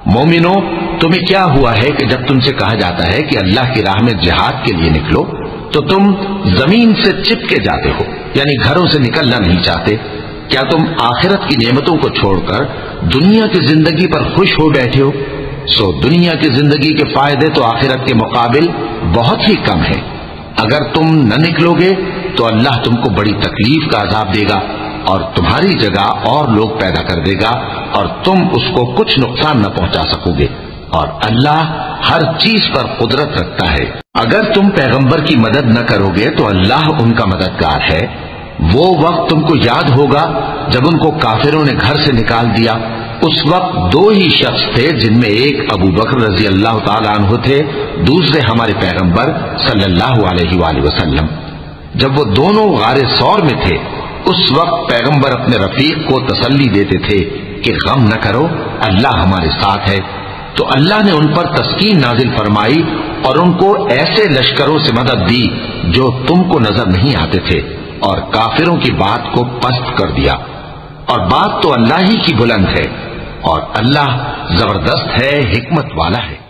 मोमिनो, तुम्हें क्या हुआ है कि जब तुमसे कहा जाता है कि अल्लाह की राह में जिहाद के लिए निकलो तो तुम ज़मीन से चिपके जाते हो, यानी घरों से निकलना नहीं चाहते। क्या तुम आखिरत की नेमतों को छोड़कर दुनिया की ज़िंदगी पर खुश हो बैठे हो? सो दुनिया की ज़िंदगी के फ़ायदे तो आखिरत के मुकाबिल बहुत ही कम है। अगर तुम न निकलोगे तो अल्लाह तुमको बड़ी तकलीफ़ का अजाब देगा। और तुम्हारी जगह और लोग पैदा कर देगा और तुम उसको कुछ नुकसान न पहुँचा सकोगे। और अल्लाह हर चीज़ पर कुदरत रखता है। अगर तुम पैगंबर की मदद न करोगे तो अल्लाह उनका मददगार है। वो वक्त तुमको याद होगा, जब उनको काफिरों ने घर से निकाल दिया। उस वक्त दो ही शख्स थे, जिनमें एक अबू बकर रज़ी अल्लाह तु थे, दूसरे हमारे पैगंबर सल्लल्लाहु अलैहि वसल्लम। जब वो दोनों गारे सौर में थे उस वक्त पैगंबर अपने रफीक को तसल्ली देते थे कि गम न करो, अल्लाह हमारे साथ है। तो अल्लाह ने उन पर तस्कीन नाजिल फरमाई और उनको ऐसे लश्करों से मदद दी जो तुमको नज़र नहीं आते थे और काफिरों की बात को पस्त कर दिया। और बात तो अल्लाह ही की बुलंद है और अल्लाह ज़बरदस्त है, हिकमत वाला है।